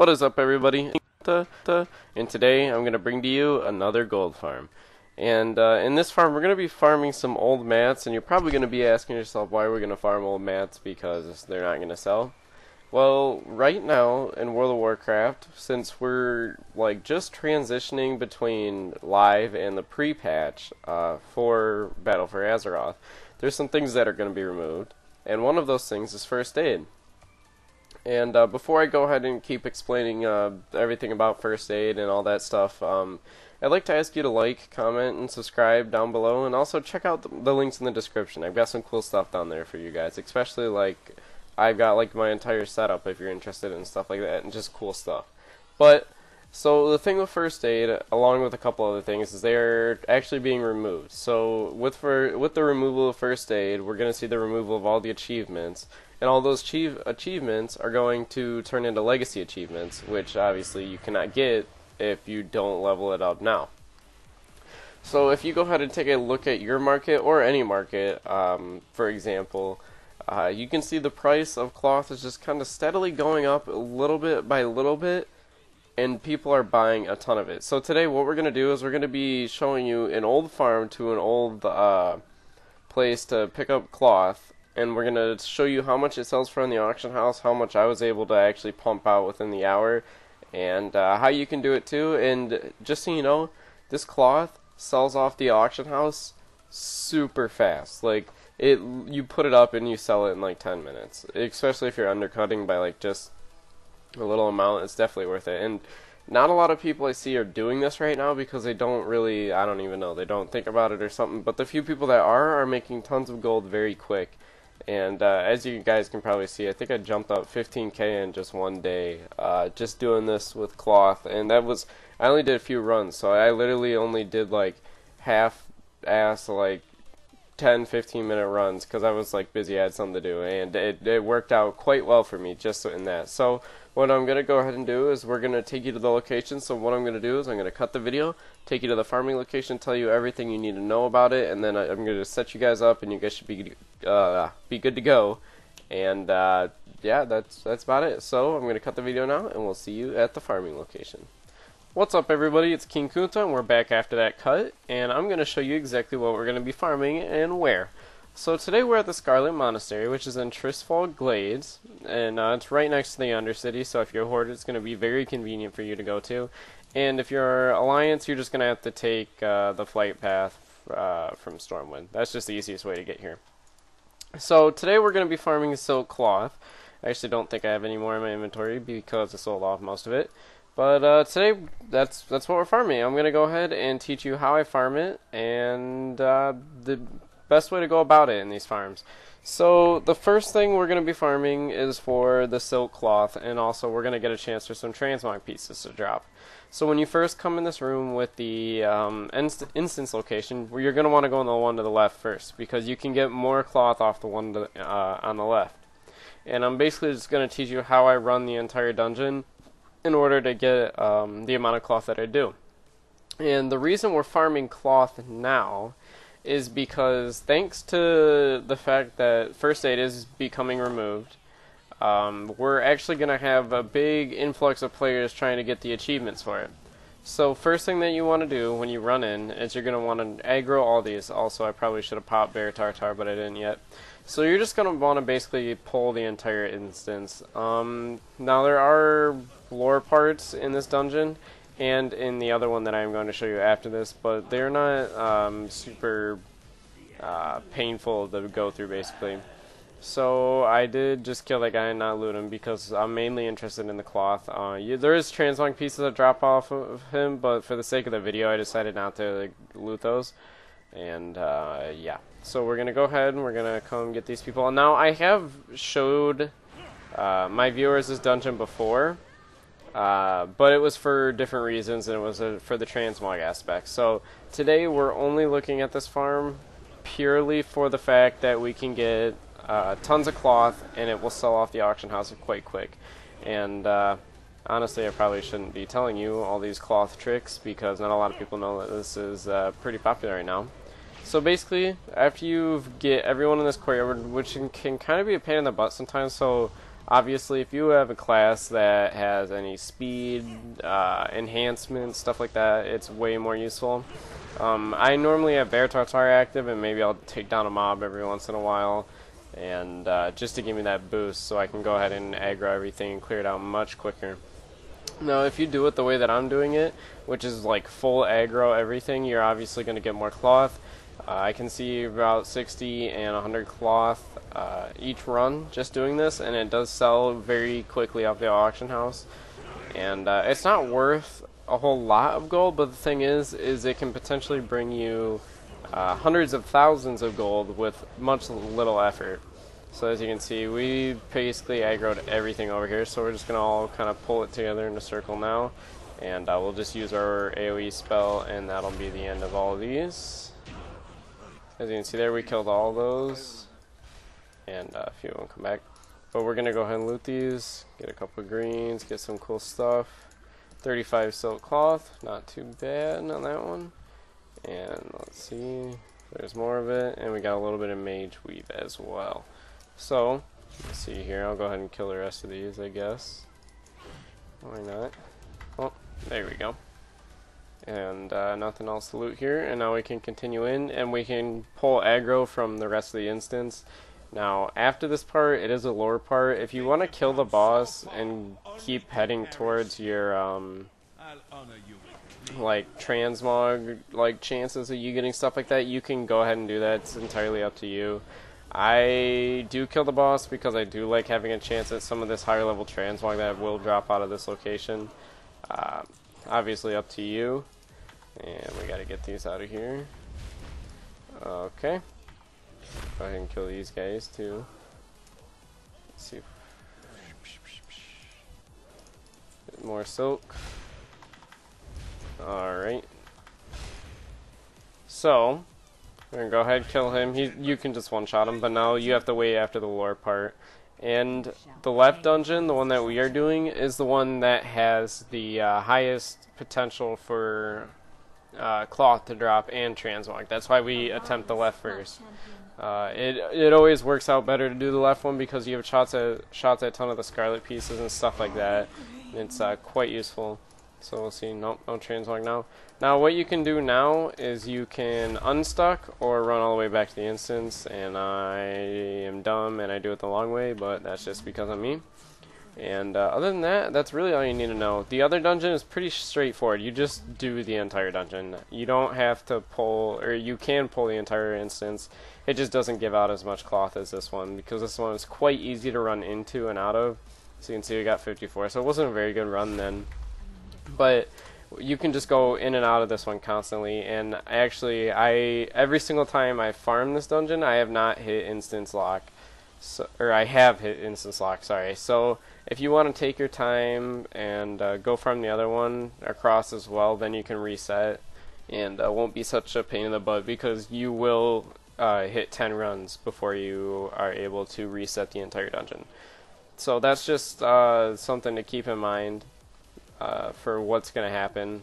What is up, everybody? And today I'm going to bring to you another gold farm. And uh, in this farm, we're going to be farming some old mats, and you're probably going to be asking yourself why are we're going to farm old mats because they're not going to sell. Well, right now in World of Warcraft, since we're like just transitioning between live and the pre-patch uh, for Battle for Azeroth, there's some things that are going to be removed, and one of those things is first aid. And uh, before I go ahead and keep explaining uh, everything about first aid and all that stuff, um, I'd like to ask you to like, comment, and subscribe down below, and also check out the, the links in the description. I've got some cool stuff down there for you guys, especially like I've got like my entire setup if you're interested in stuff like that and just cool stuff. But so the thing with first aid, along with a couple other things, is they're actually being removed. So with for with the removal of first aid, we're going to see the removal of all the achievements, and all those achieve, achievements are going to turn into legacy achievements, which obviously you cannot get if you don't level it up now. So if you go ahead and take a look at your market or any market, um, for example, uh, you can see the price of cloth is just kind of steadily going up a little bit by little bit, and people are buying a ton of it. So today, what we're going to do is we're going to be showing you an old farm to an old uh, place to pick up cloth, and we're going to show you how much it sells for in the auction house, how much I was able to actually pump out within the hour, and uh, how you can do it too. And just so you know, this cloth sells off the auction house super fast. Like it you put it up and you sell it in like 10 minutes especially if you're undercutting by like just a little amount it's definitely worth it and not a lot of people I see are doing this right now because they don't really I don't even know they don't think about it or something but the few people that are are making tons of gold very quick and uh, as you guys can probably see I think I jumped up 15k in just one day uh, just doing this with cloth. And that was I only did a few runs so I literally only did like half ass like 10 15 minute runs because I was like busy I had something to do. And it, it worked out quite well for me just in that. So what I'm gonna go ahead and do is we're gonna take you to the location. So what I'm gonna do is I'm gonna cut the video take you to the farming location tell you everything you need to know about it and then I, am gonna set you guys up and you guys should be uh, be good to go. And uh, yeah that's that's about it. So I'm gonna cut the video now and we'll see you at the farming location. What's up everybody, it's King Kunta and we're back after that cut. And I'm going to show you exactly what we're going to be farming and where. So today we're at the Scarlet Monastery which is in Tirisfal Glades and uh, it's right next to the Undercity so if you're a Horde it's going to be very convenient for you to go to and if you're Alliance you're just going to have to take uh, the flight path uh, from Stormwind. That's just the easiest way to get here. So today we're going to be farming Silk Cloth. I actually don't think I have any more in my inventory because I sold off most of it. But uh, today, that's that's what we're farming. I'm gonna go ahead and teach you how I farm it and uh, the best way to go about it in these farms. So the first thing we're gonna be farming is for the silk cloth, and also we're gonna get a chance for some transmog pieces to drop. So when you first come in this room with the um, inst instance location, you're gonna want to go on the one to the left first because you can get more cloth off the one to, uh, on the left. And I'm basically just gonna teach you how I run the entire dungeon in order to get um, the amount of cloth that I do. And the reason we're farming cloth now is because thanks to the fact that first aid is becoming removed, um, we're actually going to have a big influx of players trying to get the achievements for it. So first thing that you want to do when you run in is you're going to want to aggro all these. Also, I probably should have popped Bear Tartare, but I didn't yet. So you're just going to want to basically pull the entire instance. Um, now there are lore parts in this dungeon and in the other one that I'm going to show you after this, but they're not um, super uh, painful to go through basically. So I did just kill that guy and not loot him because I'm mainly interested in the cloth. Uh, you, there is transmog pieces that drop off of him, but for the sake of the video, I decided not to like, loot those. And uh, yeah, so we're gonna go ahead and we're gonna come get these people. Now I have showed uh, my viewers this dungeon before, uh, but it was for different reasons, and it was uh, for the transmog aspect. So today we're only looking at this farm purely for the fact that we can get uh, tons of cloth, and it will sell off the auction house quite quick. And uh, honestly, I probably shouldn't be telling you all these cloth tricks because not a lot of people know that this is uh, pretty popular right now. So basically, after you get everyone in this courtyard, which can kind of be a pain in the butt sometimes, so Obviously, if you have a class that has any speed, uh, enhancements, stuff like that, it's way more useful. Um, I normally have Bear Tartare active, and maybe I'll take down a mob every once in a while, and uh, just to give me that boost so I can go ahead and aggro everything and clear it out much quicker. Now, if you do it the way that I'm doing it, which is like full aggro everything, you're obviously going to get more cloth. Uh, I can see about 60 and 100 cloth uh, each run just doing this, and it does sell very quickly off the auction house. And uh, it's not worth a whole lot of gold, but the thing is, is it can potentially bring you uh, hundreds of thousands of gold with much little effort. So as you can see, we basically aggroed everything over here, so we're just going to all kind of pull it together in a circle now. And uh, we'll just use our AoE spell, and that'll be the end of all of these. As you can see there, we killed all those. And uh, want to come back. But we're going to go ahead and loot these, get a couple of greens, get some cool stuff. 35 silk cloth, not too bad on that one. And let's see, there's more of it, and we got a little bit of mageweave as well. So, let's see here. I'll go ahead and kill the rest of these, I guess. Why not? Oh, there we go. And uh, nothing else to loot here. And now we can continue in, and we can pull aggro from the rest of the instance. Now, after this part, it is a lower part. If you want to kill the boss and keep heading towards your, um, like, transmog, like, chances of you getting stuff like that, you can go ahead and do that. It's entirely up to you. I do kill the boss because I do like having a chance at some of this higher level transmog that will drop out of this location. Uh, obviously up to you. And we gotta get these out of here. Okay. Go ahead and kill these guys too. Let's see. More silk. Alright. So, we're gonna go ahead and kill him. He, you can just one-shot him, but now you have to wait after the lore part. And the left dungeon, the one that we are doing, is the one that has the uh, highest potential for uh, cloth to drop and transmog. That's why we attempt the left first. Uh, it it always works out better to do the left one because you have shots at shots at a ton of the scarlet pieces and stuff like that. It's uh, quite useful. So we'll see. Nope, no transmog now. Now what you can do now is you can unstuck or run all the way back to the instance. And I am dumb and I do it the long way, but that's just because I'm me. And uh, other than that, that's really all you need to know. The other dungeon is pretty straightforward. You just do the entire dungeon. You don't have to pull, or you can pull the entire instance. It just doesn't give out as much cloth as this one because this one is quite easy to run into and out of. So you can see we got 54. So it wasn't a very good run then but you can just go in and out of this one constantly. And actually I every single time I farm this dungeon I have not hit instance lock. So, or I have hit instance lock sorry. So if you want to take your time and uh, go farm the other one across as well then you can reset. And uh, won't be such a pain in the butt because you will uh, hit 10 runs before you are able to reset the entire dungeon. So that's just uh, something to keep in mind uh, for what's going to happen.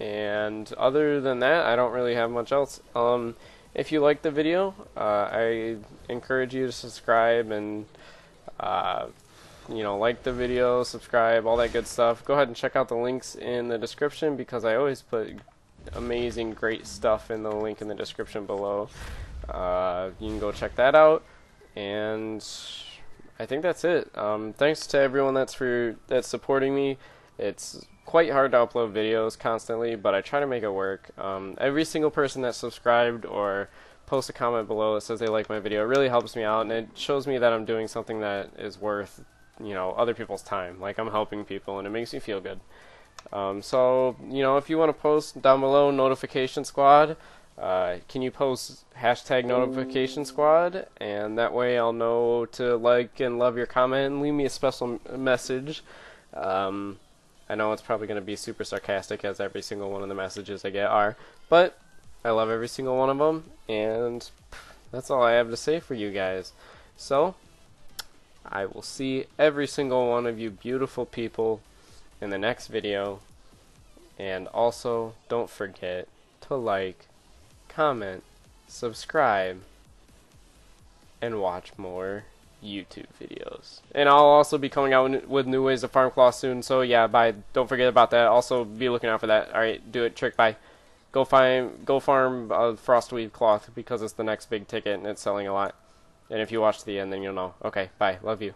And other than that, I don't really have much else. Um, if you like the video, uh, I encourage you to subscribe and uh, you know like the video, subscribe, all that good stuff. Go ahead and check out the links in the description because I always put amazing, great stuff in the link in the description below. Uh, you can go check that out and I think that's it. Um, thanks to everyone that's for that's supporting me. It's quite hard to upload videos constantly, but I try to make it work. Um, every single person that subscribed or post a comment below that says they like my video, it really helps me out, and it shows me that I'm doing something that is worth, you know, other people's time. Like I'm helping people, and it makes me feel good. Um, so, you know, if you want to post down below, notification squad. Uh, can you post hashtag notification squad and that way I'll know to like and love your comment and leave me a special message. Um, I know it's probably going to be super sarcastic as every single one of the messages I get are, but I love every single one of them and that's all I have to say for you guys. So, I will see every single one of you beautiful people in the next video. And also, don't forget to like, comment, subscribe, and watch more YouTube videos. And I'll also be coming out with new ways to farm cloth soon. So yeah, bye. Don't forget about that. Also be looking out for that. All right, do it. Trick. Bye. Go find. Go farm uh, frostweave cloth because it's the next big ticket and it's selling a lot. And if you watch the end, then you'll know. Okay. Bye. Love you.